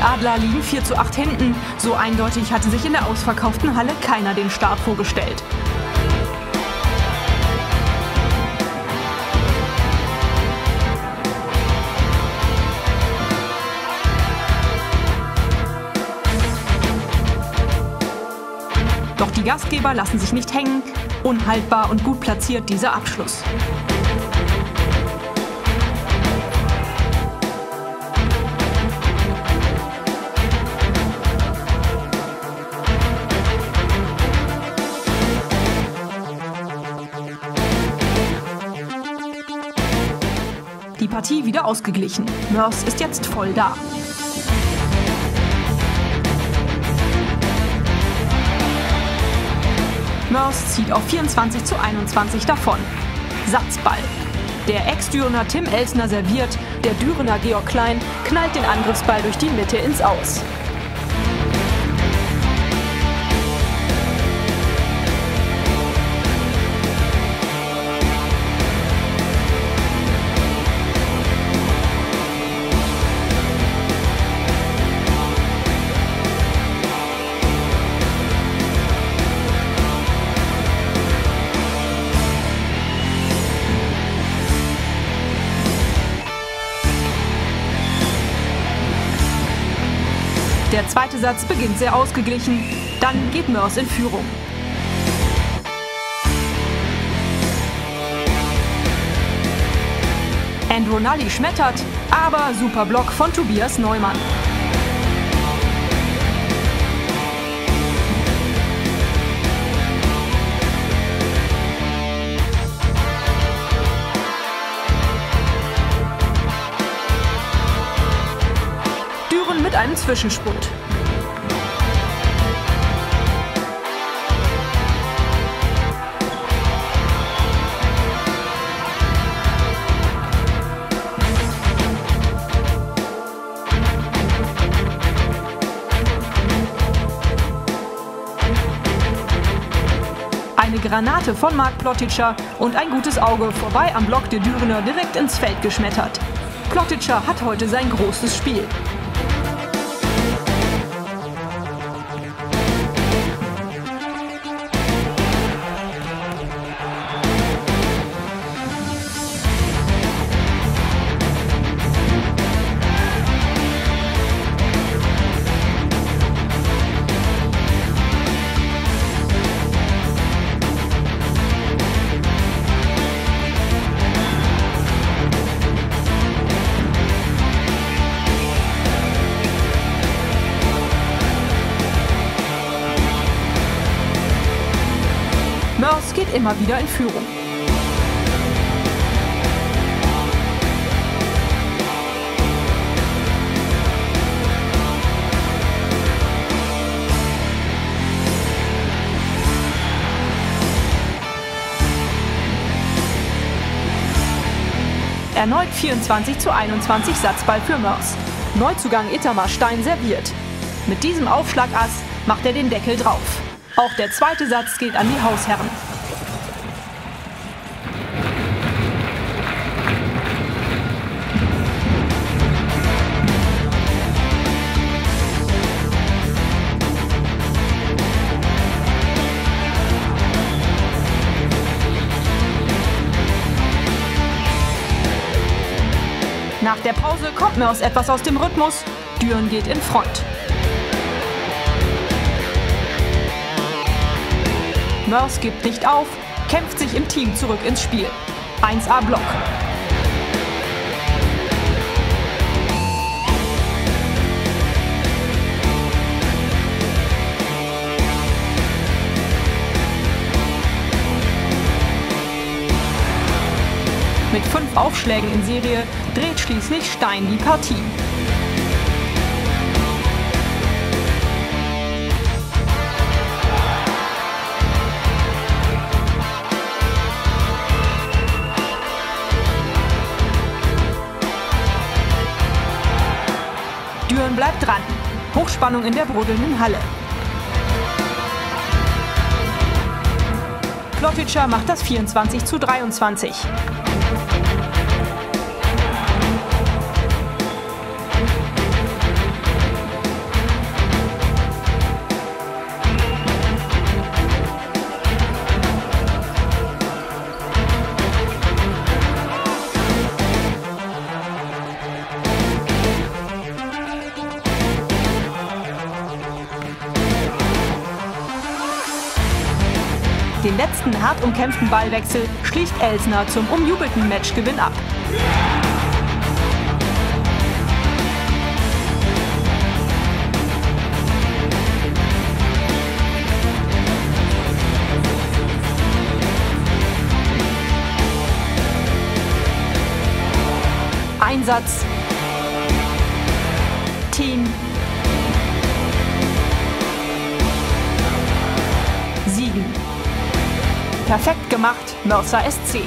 Adler liegen 4 zu 8 hinten. So eindeutig hatte sich in der ausverkauften Halle keiner den Start vorgestellt. Doch die Gastgeber lassen sich nicht hängen. Unhaltbar und gut platziert dieser Abschluss. Die Partie wieder ausgeglichen. Mörs ist jetzt voll da. Mörs zieht auf 24 zu 21 davon. Satzball. Der Ex-Dürener Tim Elsner serviert, der Dürener Georg Klein knallt den Angriffsball durch die Mitte ins Aus. Der zweite Satz beginnt sehr ausgeglichen, dann geht Mörs in Führung. Andrew Nully schmettert, aber super Block von Tobias Neumann. Einem Zwischenspurt. Eine Granate von Marc Plotitscher und ein gutes Auge vorbei am Block der Dürener direkt ins Feld geschmettert. Plotitscher hat heute sein großes Spiel. Immer wieder in Führung. Erneut 24 zu 21 Satzball für Mörs. Neuzugang Itamar Stein serviert. Mit diesem Aufschlagass macht er den Deckel drauf. Auch der zweite Satz geht an die Hausherren. Nach der Pause kommt Mörs etwas aus dem Rhythmus. Düren geht in Front. Mörs gibt nicht auf, kämpft sich im Team zurück ins Spiel. 1A Block. Aufschlägen in Serie dreht schließlich Stein die Partie. Düren bleibt dran. Hochspannung in der brodelnden Halle. Plotitscher macht das 24 zu 23. letzten hart umkämpften Ballwechsel schließt Elsner zum umjubelten Matchgewinn ab. Einsatz, Team, Perfekt gemacht, Mörser SC.